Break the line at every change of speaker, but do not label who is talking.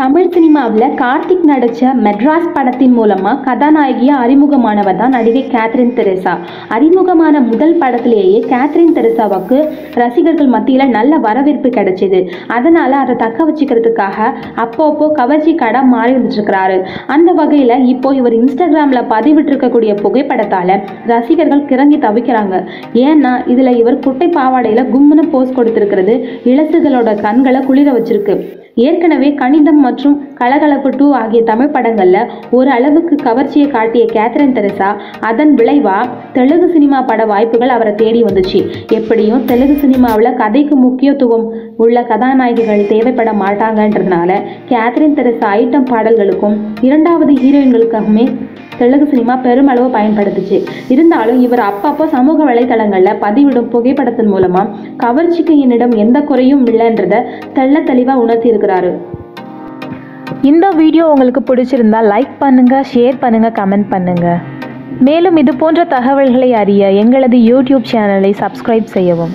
தமிழ் சினிமாவில் கார்த்திக் நடித்த மெட்ராஸ் படத்தின் மூலமாக கதாநாயகியாக அறிமுகமானவர் தான் நடிகை கேத்ரின் தெரேசா. அறிமுகமான முதல் படத்திலேயே கேத்ரின் தெரேசாவுக்கு ரசிகர்கள் மத்தியில் நல்ல வரவேற்பு கிடைச்சிது. அதனால் அதை தக்க வச்சுக்கிறதுக்காக அப்பப்போ கவர்ச்சி கடை மாறி வந்துட்டுருக்கிறாரு அந்த வகையில் இப்போ இவர் இன்ஸ்டாகிராமில் பதிவிட்டிருக்கக்கூடிய புகைப்படத்தால் ரசிகர்கள் கிறங்கி தவிக்கிறாங்க. ஏன்னா இதில் இவர் குட்டை பாவாடையில் கும்முன போஸ் கொடுத்துருக்கிறது இளசுகளோட கண்களை குளிர வச்சிருக்கு. ஏற்கனவே கணிதம் மற்றும் கலகலப்பு டூ ஆகிய தமிழ் படங்களில் ஒரு அளவுக்கு கவர்ச்சியை காட்டிய கேத்ரின் தெரசா அதன் விளைவாக தெலுங்கு சினிமா பட வாய்ப்புகள் அவரை தேடி வந்துச்சு. எப்படியும் தெலுங்கு சினிமாவில் கதைக்கு முக்கியத்துவம் உள்ள கதாநாயகிகள் தேவைப்பட மாட்டாங்கன்றதுனால கேத்ரின் தெரசா ஐட்டம் பாடல்களுக்கும் இரண்டாவது ஹீரோயின்களுக்காகவுமே தெலுங்கு சினிமா பெருமளவு பயன்படுத்துச்சு. இருந்தாலும் இவர் அப்பப்போ சமூக வலைதளங்களில் பதிவிடும் புகைப்படத்தின் மூலமாக கவர்ச்சிக்கு என்னிடம் எந்த குறையும் இல்லைன்றதை தெள்ள தெளிவாக உணர்த்தி இருக்கிறாரு
இந்த வீடியோ உங்களுக்கு பிடிச்சிருந்தா லைக் பண்ணுங்க ஷேர் பண்ணுங்க கமெண்ட் பண்ணுங்க. மேலும் இது போன்ற தகவல்களை அறிய எங்களது யூடியூப் சேனலை சப்ஸ்கிரைப் செய்யவும்.